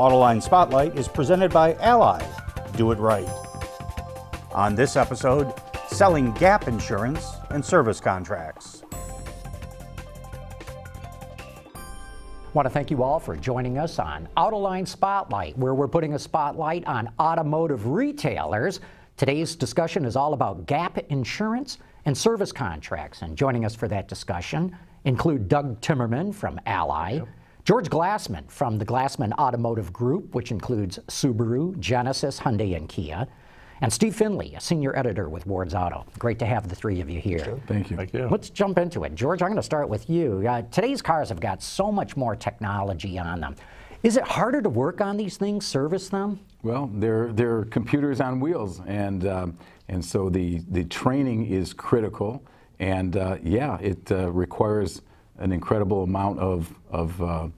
Autoline Spotlight is presented by Ally. Do it right. On this episode, selling gap insurance and service contracts. I want to thank you all for joining us on Autoline Spotlight, where we're putting a spotlight on automotive retailers. Today's discussion is all about gap insurance and service contracts. And joining us for that discussion include Doug Timmerman from Ally, yep. George Glassman from the Glassman Automotive Group, which includes Subaru, Genesis, Hyundai, and Kia, and Steve Finlay, a senior editor with Ward's Auto. Great to have the three of you here. Sure. Thank you. Thank you. Let's jump into it. George, I'm going to start with you. Uh, today's cars have got so much more technology on them. Is it harder to work on these things, service them? Well, they're, they're computers on wheels, and, um, and so the, the training is critical. And uh, yeah, it uh, requires an incredible amount of, of uh,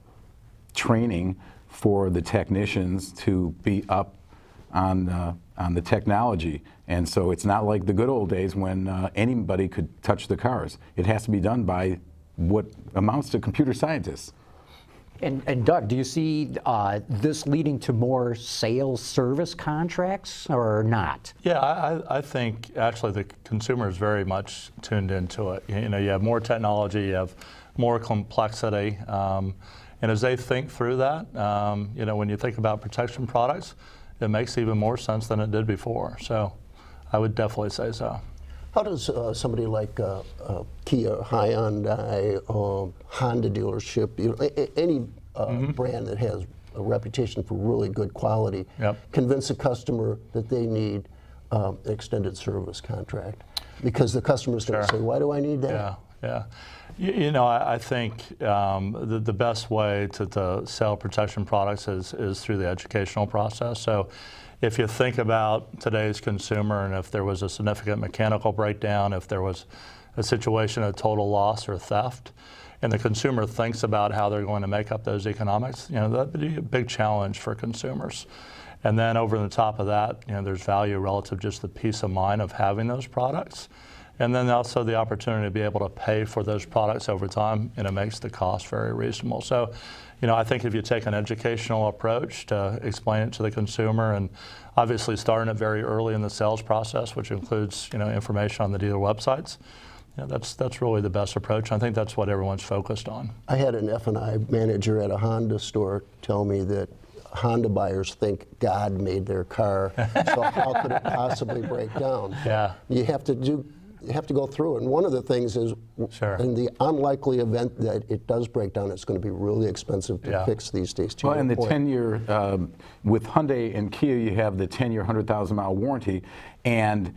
training for the technicians to be up on, uh, on the technology. And so it's not like the good old days when uh, anybody could touch the cars. It has to be done by what amounts to computer scientists. And, and, Doug, do you see uh, this leading to more sales service contracts or not? Yeah, I, I, think actually the consumer is very much tuned into it. You know, you have more technology, you have more complexity, um, and as they think through that, um, you know, when you think about protection products, it makes even more sense than it did before. So I would definitely say so. How does uh, somebody like uh, uh, Kia, Hyundai, um, Honda dealership, you know, any mm -hmm. brand that has a reputation for really good quality, yep. convince a customer that they need um, an extended service contract? Because the customer's going to sure. say, why do I need that? Yeah, yeah. You, you know, I, I think um, the, the best way to, to sell protection products is, is through the educational process. So if you think about today's consumer and if there was a significant mechanical breakdown, if there was a situation of total loss or theft, and the consumer thinks about how they're going to make up those economics, you know, that'd be a big challenge for consumers. And then over the top of that, you know, there's value relative just the peace of mind of having those products. And then also the opportunity to be able to pay for those products over time, and it makes the cost very reasonable. So, you know, I think if you take an educational approach to explain it to the consumer, and obviously starting it very early in the sales process, which includes you know information on the dealer websites, yeah, that's that's really the best approach. I think that's what everyone's focused on. I had an F&I manager at a Honda store tell me that Honda buyers think God made their car, so how could it possibly break down? Yeah. You have to do you have to go through it. And one of the things is, sure. in the unlikely event that it does break down, it's going to be really expensive to yeah. fix these days. well, and the 10-year, um, with Hyundai and Kia, you have the 10-year, 100,000-mile warranty, and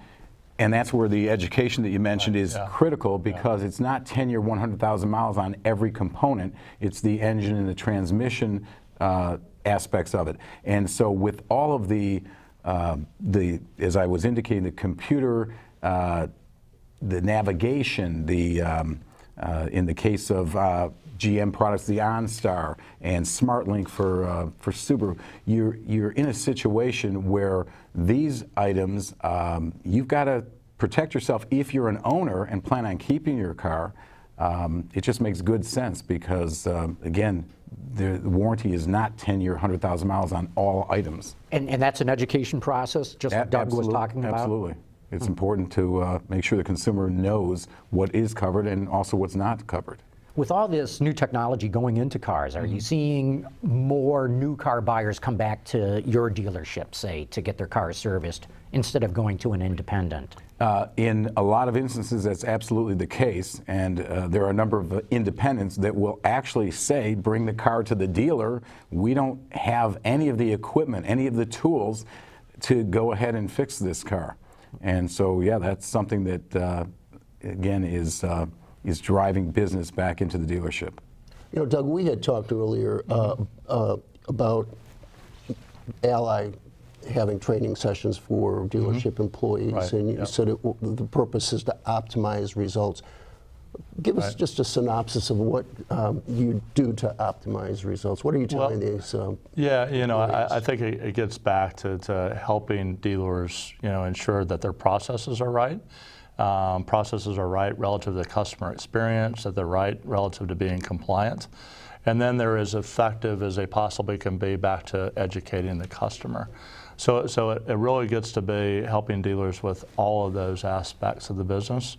and that's where the education that you mentioned right. is yeah. critical because yeah. it's not 10-year, 100,000 miles on every component. It's the engine and the transmission uh, aspects of it. And so with all of the, uh, the as I was indicating, the computer uh, the navigation, the um, uh, in the case of uh, GM products, the OnStar and SmartLink for uh, for Subaru, you're you're in a situation where these items um, you've got to protect yourself if you're an owner and plan on keeping your car. Um, it just makes good sense because um, again, the warranty is not 10 year, 100,000 miles on all items. And, and that's an education process, just like Doug was talking about? Absolutely. It's important to uh, make sure the consumer knows what is covered and also what's not covered. With all this new technology going into cars, are mm -hmm. you mm-hmm. seeing more new car buyers come back to your dealership, say, to get their cars serviced instead of going to an independent? Uh, in a lot of instances, that's absolutely the case, and uh, there are a number of independents that will actually say, bring the car to the dealer. We don't have any of the equipment, any of the tools to go ahead and fix this car. And so, yeah, that's something that, uh, again, is, uh, is driving business back into the dealership. You know, Doug, we had talked earlier uh, uh about Ally having training sessions for dealership mm -hmm. employees, right. and you yep. said it, the purpose is to optimize results. Give us right. just a synopsis of what um, you do to optimize results. What are you telling well, these? Um, yeah, you know, I, I, think it, it, gets back to, to, helping dealers, you know, ensure that their processes are right. um, processes are right relative to the customer experience, that they're right relative to being compliant. And then they're as effective as they possibly can be back to educating the customer. So, so it, it really gets to be helping dealers with all of those aspects of the business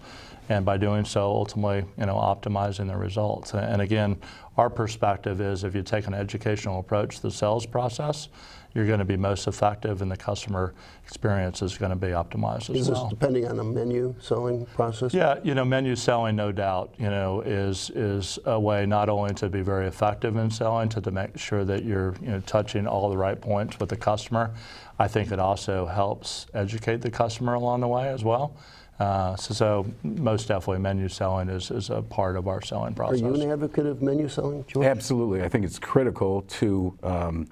and by doing so, ultimately, you know, optimizing the results. And again, our perspective is if you take an educational approach to the sales process, you're going to be most effective and the customer experience is going to be optimized as is well. Is this depending on the menu selling process? Yeah, you know, menu selling, no doubt, you know, is is a way not only to be very effective in selling, to, to make sure that you're you know, touching all the right points with the customer. I think it also helps educate the customer along the way as well. Uh, so, so, most definitely menu selling is, is a part of our selling process. Are you an advocate of menu selling, George? Absolutely. I think it's critical to um,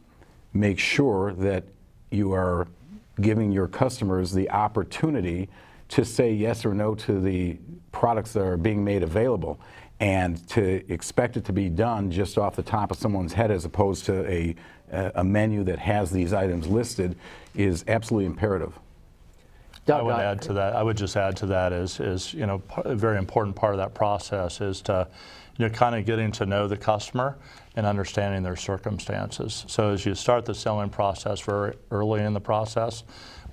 make sure that you are giving your customers the opportunity to say yes or no to the products that are being made available and to expect it to be done just off the top of someone's head as opposed to a, a menu that has these items listed is absolutely imperative. Doug, I would uh, add to that. I would just add to that is, is you know, a very important part of that process is to, you know, kind of getting to know the customer and understanding their circumstances. So as you start the selling process very early in the process,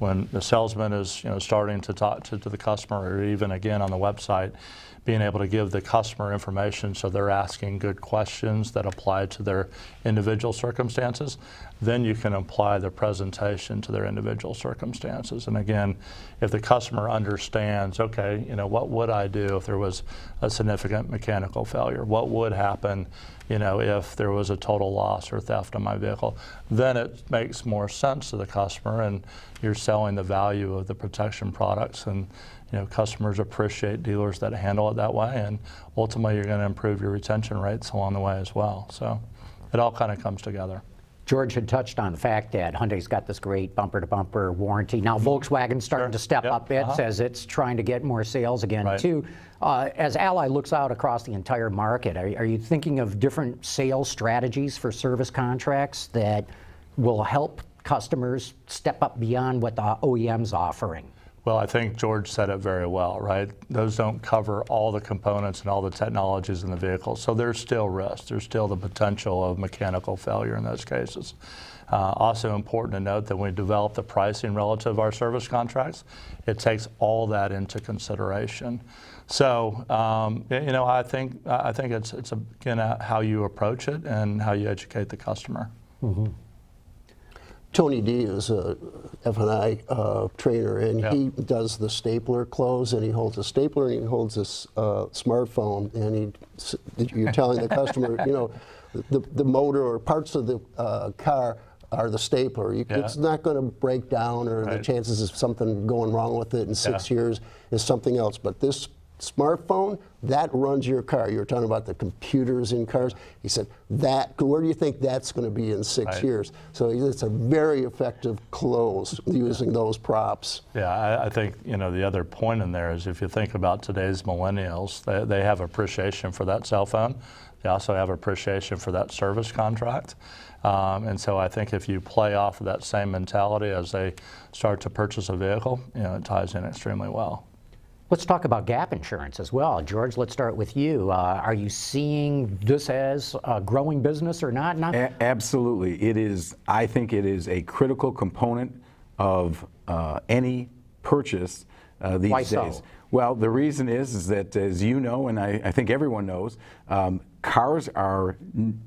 when the salesman is, you know, starting to talk to, to the customer, or even again on the website, being able to give the customer information so they're asking good questions that apply to their individual circumstances, then you can apply the presentation to their individual circumstances. And again, if the customer understands, okay, you know, what would I do if there was a significant mechanical failure? What would happen, you know, if there was a total loss or theft on my vehicle? Then it makes more sense to the customer and you're selling the value of the protection products and you know, customers appreciate dealers that handle it that way, and ultimately you're going to improve your retention rates along the way as well. So it all kind of comes together. George had touched on the fact that Hyundai's got this great bumper-to-bumper warranty. Now Volkswagen's starting sure. to step yep. up it uh-huh. as it's trying to get more sales again right. too. Uh, as Ally looks out across the entire market, are, are you thinking of different sales strategies for service contracts that will help customers step up beyond what the OEM's offering? Well, I think George said it very well, right? Those don't cover all the components and all the technologies in the vehicle. So there's still risk. There's still the potential of mechanical failure in those cases. Uh, also important to note that when we develop the pricing relative to our service contracts, it takes all that into consideration. So, um, you know, I think I think it's it's again how you approach it and how you educate the customer. Mm-hmm. Tony D is a F&I uh, trainer, and yeah. he does the stapler close, and he holds a stapler, and he holds a uh, smartphone, and he, you're telling the customer, you know, the, the motor or parts of the uh, car are the stapler. You, yeah. It's not going to break down, or right. the chances of something going wrong with it in six yeah. years is something else. But this smartphone, that runs your car. You were talking about the computers in cars. He said, that, where do you think that's going to be in six right. years? So it's a very effective close using those props. Yeah, I, I, think, you know, the other point in there is if you think about today's millennials, they, they have appreciation for that cell phone. They also have appreciation for that service contract. Um, and so I think if you play off of that same mentality as they start to purchase a vehicle, you know, it ties in extremely well. Let's talk about gap insurance as well. George, let's start with you. Uh, are you seeing this as a growing business or not? not? A absolutely. It is, I think it is a critical component of uh, any purchase uh, these Why days. So? Well, the reason is, is that as you know, and I, I think everyone knows, um, cars are,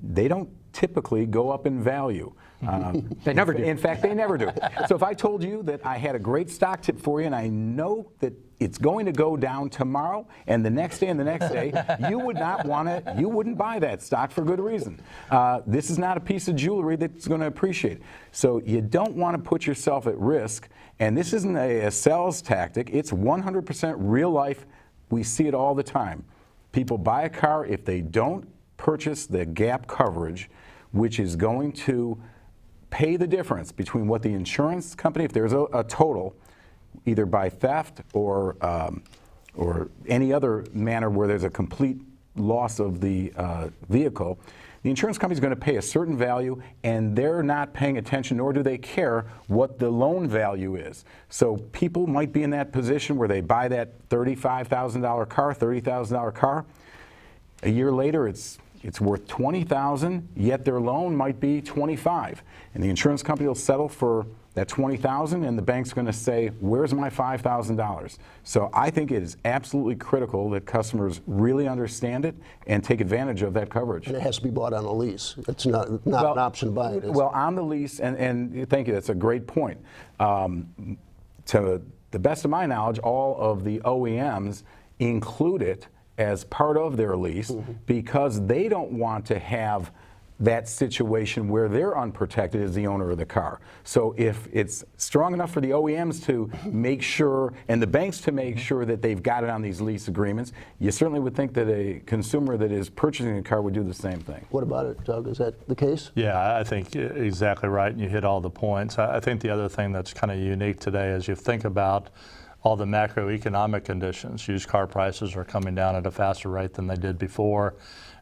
they don't typically go up in value. Um, they never do. In fact, they never do. so if I told you that I had a great stock tip for you and I know that it's going to go down tomorrow and the next day and the next day, you would not want to, you wouldn't buy that stock for good reason. Uh, this is not a piece of jewelry that's going to appreciate. So you don't want to put yourself at risk. And this isn't a, a sales tactic, it's 100% real life. We see it all the time. People buy a car if they don't purchase the gap coverage, which is going to pay the difference between what the insurance company, if there's a, a total, either by theft or, um, or any other manner where there's a complete loss of the uh, vehicle, the insurance company is going to pay a certain value, and they're not paying attention, nor do they care what the loan value is. So people might be in that position where they buy that $35,000 car, $30,000 car. A year later, it's it's worth 20,000, yet their loan might be 25. And the insurance company will settle for that 20,000 and the bank's going to say, "Where's my $5,000?" So I think it is absolutely critical that customers really understand it and take advantage of that coverage. And it has to be bought on a lease. It's not not well, an option to buy it. Well, on the lease, and, and thank you, that's a great point. Um, to the best of my knowledge, all of the OEMs include it as part of their lease mm-hmm. because they don't want to have that situation where they're unprotected as the owner of the car. So if it's strong enough for the OEMs to make sure and the banks to make sure that they've got it on these lease agreements, you certainly would think that a consumer that is purchasing a car would do the same thing. What about it, Doug? Is that the case? Yeah, I think exactly right. And you hit all the points. I think the other thing that's kind of unique today is you think about all the macroeconomic conditions. Used car prices are coming down at a faster rate than they did before.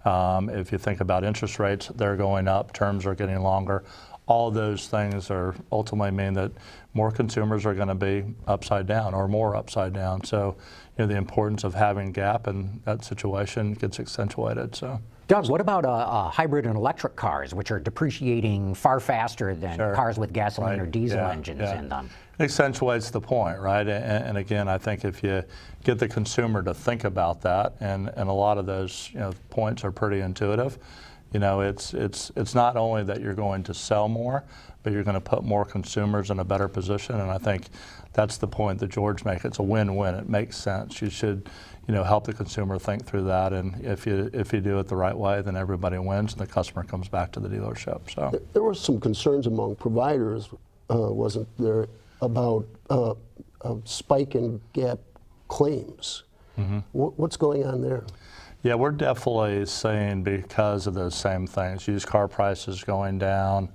Um, if you think about interest rates, they're going up, terms are getting longer. All those things are ultimately mean that more consumers are going to be upside down or more upside down. So, you know, the importance of having gap in that situation gets accentuated. So. Doug, what about uh, uh, hybrid and electric cars, which are depreciating far faster than sure. cars with gasoline right. or diesel yeah. engines yeah. in them? Accentuates the point, right? And, and, again, I think if you get the consumer to think about that, and, and a lot of those you know, points are pretty intuitive. You know, it's it's it's not only that you're going to sell more, but you're going to put more consumers in a better position. And I think that's the point that George makes. It's a win-win. It makes sense. You should you know, help the consumer think through that. And if you if you do it the right way, then everybody wins, and the customer comes back to the dealership. So there were some concerns among providers, uh, wasn't there, about uh, a spike in gap claims. Mm-hmm. what's going on there? Yeah, we're definitely seeing because of those same things. Used car prices going down.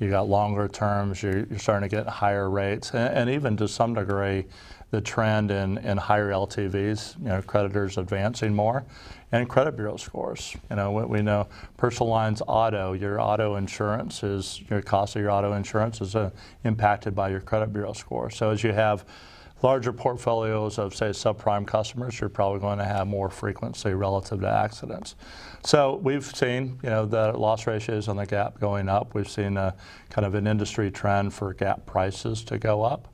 You got longer terms. You're, you're starting to get higher rates, and, and even to some degree the trend in, in higher LTVs, you know, creditors advancing more, and credit bureau scores. You know, we, we know personal lines auto, your auto insurance is, your cost of your auto insurance is uh, impacted by your credit bureau score. So as you have larger portfolios of, say, subprime customers, you're probably going to have more frequency relative to accidents. So we've seen, you know, the loss ratios on the gap going up. We've seen a kind of an industry trend for gap prices to go up.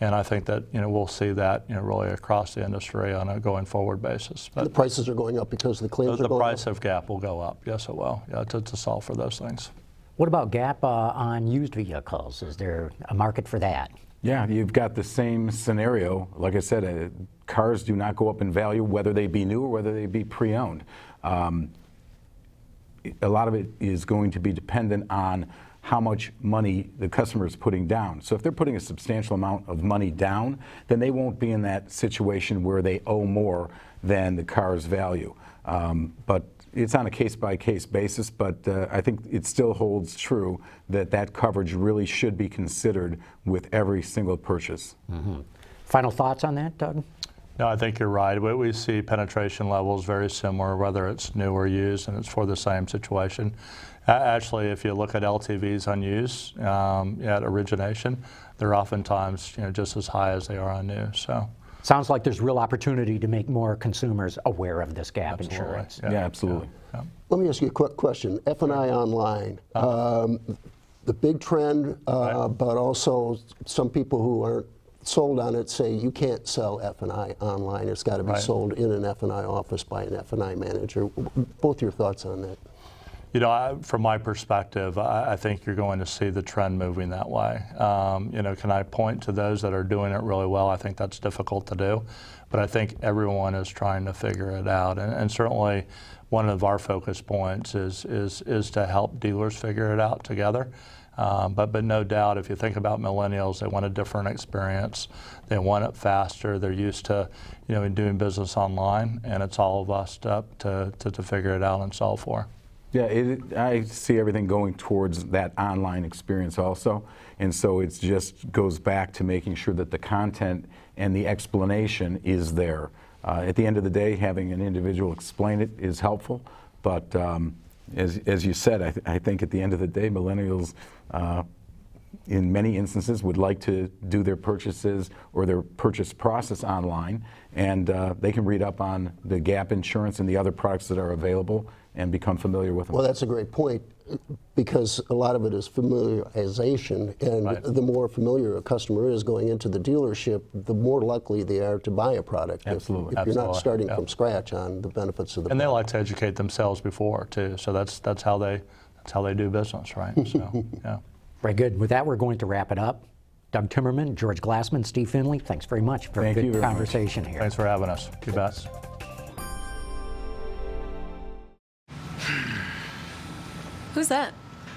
And I think that you know we'll see that you know really across the industry on a going forward basis. But the prices are going up because the claims the, are going up. The price of gap will go up. Yes, it will. Yeah, to, to solve for those things. What about gap uh, on used vehicles? Is there a market for that? Yeah, you've got the same scenario. Like I said, uh, cars do not go up in value whether they be new or whether they be pre-owned. Um, a lot of it is going to be dependent on how much money the customer is putting down. So if they're putting a substantial amount of money down, then they won't be in that situation where they owe more than the car's value. Um, but it's on a case-by-case basis, but uh, I think it still holds true that that coverage really should be considered with every single purchase. Mm-hmm. Final thoughts on that, Doug? No, I think you're right. We, we see penetration levels very similar, whether it's new or used, and it's for the same situation. Actually, if you look at LTVs on use um, at origination, they're oftentimes you know, just as high as they are on new. So. Sounds like there's real opportunity to make more consumers aware of this gap absolutely. insurance. Yeah, yeah absolutely. Yeah. Let me ask you a quick question. F&I online, uh-huh. um, the big trend, uh, right. but also some people who aren't sold on it say you can't sell F&I online. It's got to be right. sold in an F&I office by an F&I manager. Both your thoughts on that. You know, I, from my perspective, I, I, think you're going to see the trend moving that way. Um, you know, can I point to those that are doing it really well? I think that's difficult to do, but I think everyone is trying to figure it out. And, and certainly, one of our focus points is is is to help dealers figure it out together. Um, but, but no doubt, if you think about millennials, they want a different experience. They want it faster. They're used to, you know, doing business online, and it's all of us to, to, to, to figure it out and solve for. Yeah, it, I see everything going towards that online experience also. And so it just goes back to making sure that the content and the explanation is there. Uh, at the end of the day, having an individual explain it is helpful, but um, as, as you said, I, th I think at the end of the day, millennials, uh, in many instances, would like to do their purchases or their purchase process online, and uh, they can read up on the gap insurance and the other products that are available and become familiar with them. Well, that's a great point because a lot of it is familiarization, and Right. the more familiar a customer is going into the dealership, the more likely they are to buy a product. If- Absolutely. If, you're not starting Yeah. from scratch on the benefits of the product, And they like to educate themselves before too. So that's that's how they that's how they do business, right? So yeah. Very good. With that, we're going to wrap it up. Doug Timmerman, George Glassman, Steve Finlay, thanks very much for Thank a good very much. conversation here. Thanks for having us. You bet. Who's that?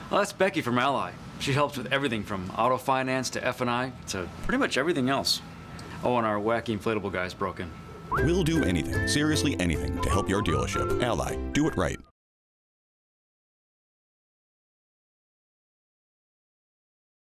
Well, that's Becky from Ally. She helps with everything from auto finance to F&I to pretty much everything else. Oh, and our wacky inflatable guy's broken. We'll do anything, seriously anything, to help your dealership. Ally, do it right.